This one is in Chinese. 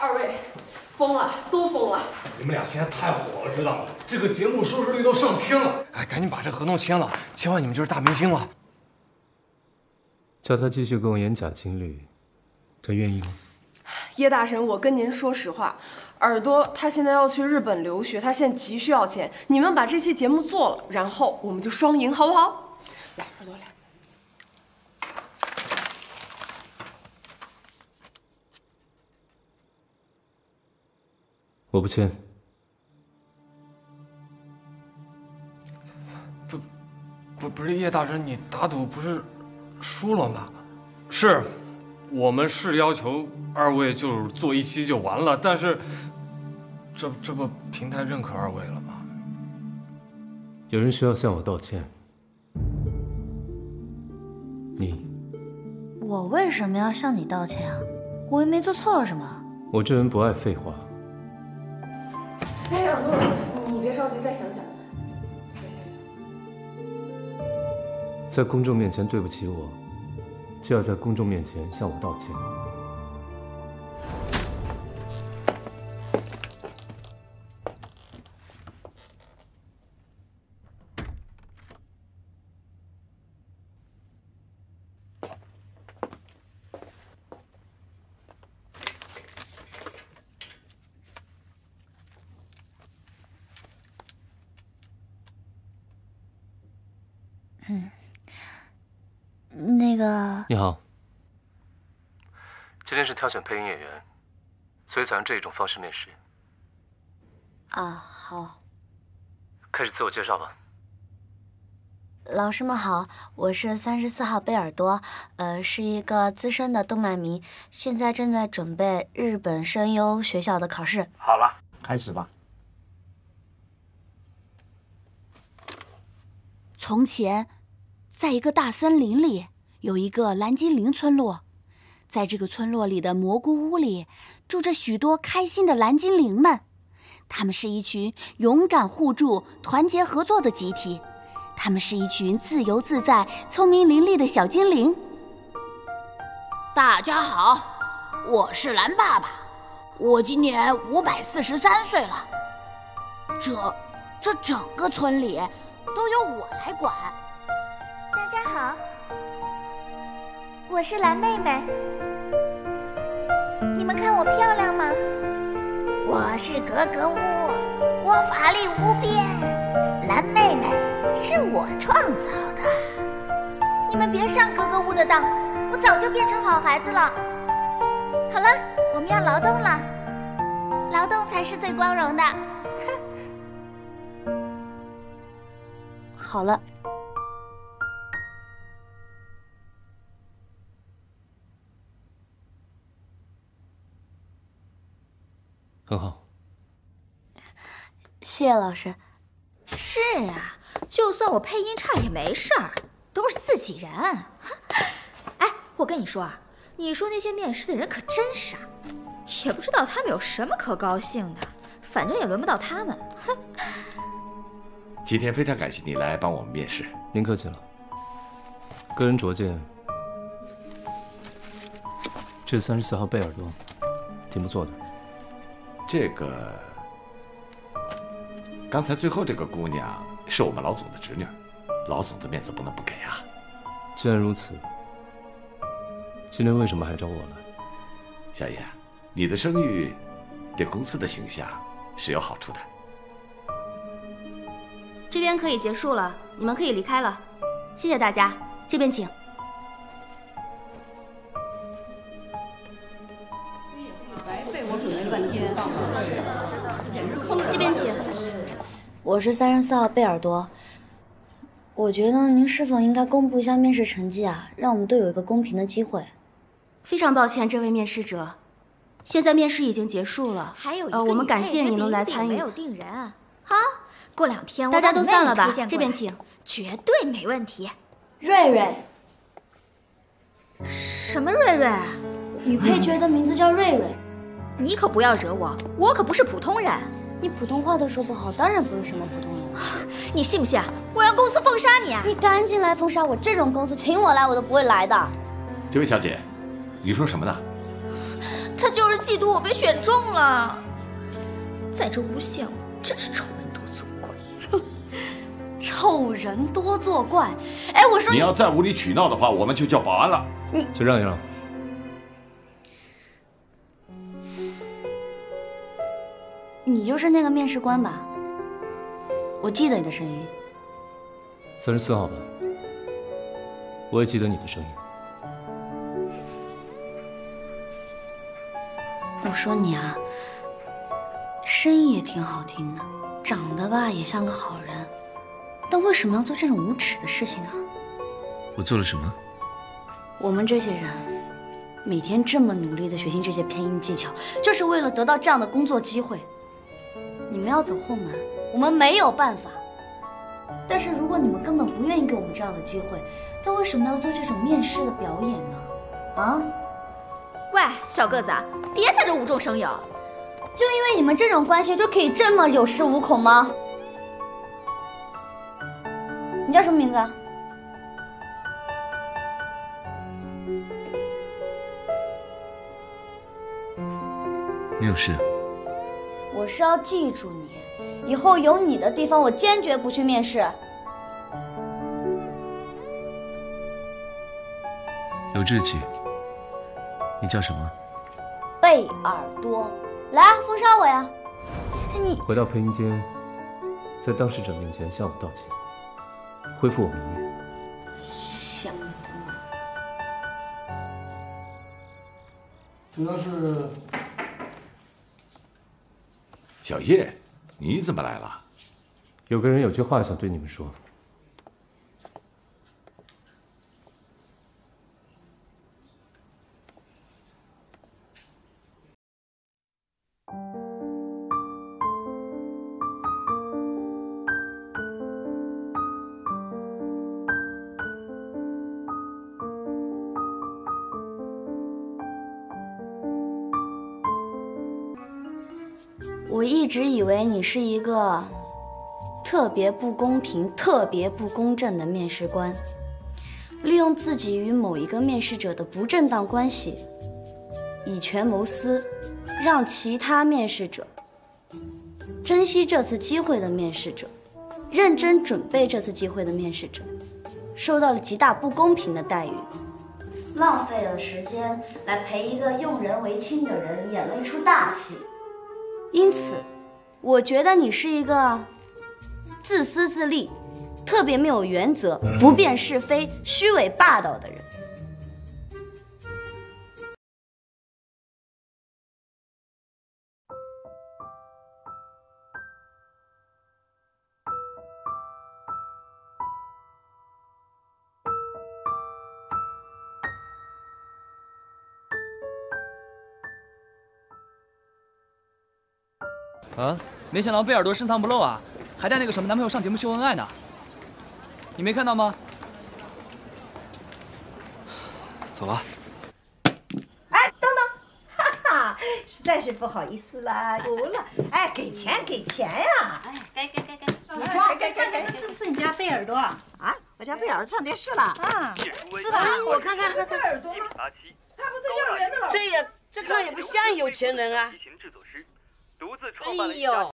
二位疯了，都疯了！你们俩现在太火了，知道吗？这个节目收视率都上天了。哎，赶紧把这合同签了，签完你们就是大明星了。叫他继续跟我演假情侣，他愿意吗？叶大神，我跟您说实话，耳朵他现在要去日本留学，他现在急需要钱。你们把这期节目做了，然后我们就双赢，好不好？来，耳朵来。我不签。不，不，不是叶大神，你打赌不是输了吗？是，我们是要求二位就是做一期就完了，但是这这不平台认可二位了吗？有人需要向我道歉。你，我为什么要向你道歉啊？我又没做错什么。我这人不爱废话。朵，你，再想想，再想想。在公众面前对不起我，就要在公众面前向我道歉。你好，今天是挑选配音演员，所以采用这一种方式面试。啊，好。开始自我介绍吧。老师们好，我是三十四号贝尔多，呃，是一个资深的动漫迷，现在正在准备日本声优学校的考试。好了，开始吧。从前，在一个大森林里。有一个蓝精灵村落，在这个村落里的蘑菇屋里，住着许多开心的蓝精灵们。他们是一群勇敢互助、团结合作的集体。他们是一群自由自在、聪明伶俐的小精灵。大家好，我是蓝爸爸，我今年五百四十三岁了。这，这整个村里都由我来管。大家好。我是蓝妹妹，你们看我漂亮吗？我是格格巫，我法力无边。蓝妹妹是我创造的。你们别上格格巫的当，我早就变成好孩子了。好了，我们要劳动了，劳动才是最光荣的。哼，好了。很好，谢谢老师。是啊，就算我配音差也没事儿，都是自己人。哎，我跟你说啊，你说那些面试的人可真傻，也不知道他们有什么可高兴的，反正也轮不到他们。哼。今天非常感谢你来帮我们面试，您客气了。个人拙见，这三十四号贝尔多，挺不错的。这个，刚才最后这个姑娘是我们老总的侄女，老总的面子不能不给啊。既然如此，今天为什么还找我呢？小叶，你的声誉对公司的形象是有好处的。这边可以结束了，你们可以离开了，谢谢大家，这边请。我是三十四号贝尔多。我觉得您是否应该公布一下面试成绩啊，让我们都有一个公平的机会。非常抱歉，这位面试者，现在面试已经结束了。还有一个，我们感谢你能来参与。没有定人啊，过两天大家都散了吧，这边请。绝对没问题。瑞瑞。什么瑞瑞？女配角的名字叫瑞瑞。你可不要惹我，我可不是普通人。你普通话都说不好，当然不是什么普通人。你信不信啊我让公司封杀你啊？你赶紧来封杀我！这种公司请我来我都不会来的。这位小姐，你说什么呢？他就是嫉妒我被选中了。在这诬陷我，真是丑人多作怪。哼 丑人多作怪。哎，我说你要再无理取闹的话，我们就叫保安了。你去让一让。你就是那个面试官吧？我记得你的声音。三十四号吧。我也记得你的声音。我说你啊，声音也挺好听的，长得吧也像个好人，但为什么要做这种无耻的事情呢？我做了什么？我们这些人每天这么努力的学习这些配音技巧，就是为了得到这样的工作机会。你们要走后门，我们没有办法。但是如果你们根本不愿意给我们这样的机会，那为什么要做这种面试的表演呢？啊？喂，小个子，别在这无中生有。就因为你们这种关系就可以这么有恃无恐吗？你叫什么名字？你有事？我是要记住你，以后有你的地方，我坚决不去面试。有志气。你叫什么？贝尔多。来啊，封杀我呀！你回到配音间，在当事者面前向我道歉，恢复我名誉。想得美！主要是小叶，你怎么来了？有个人有句话想对你们说。我一直以为你是一个特别不公平、特别不公正的面试官，利用自己与某一个面试者的不正当关系，以权谋私，让其他面试者珍惜这次机会的面试者，认真准备这次机会的面试者，受到了极大不公平的待遇，浪费了时间来陪一个用人为亲的人演了一出大戏。因此，我觉得你是一个自私自利、特别没有原则、不辨是非、虚伪霸道的人。啊！没想到贝尔多深藏不露啊，还带那个什么男朋友上节目秀恩爱呢。你没看到吗？走了。哎，等等，哈哈，实在是不好意思啦，有了。哎，给钱给钱呀！哎，给给给给，你说，给给给，这是不是你家贝尔多啊？啊，我家贝尔上电视了啊？是吧？我看看，贝尔多吗？他不是幼儿园的老师。这也这看也不像有钱人啊。哎呦。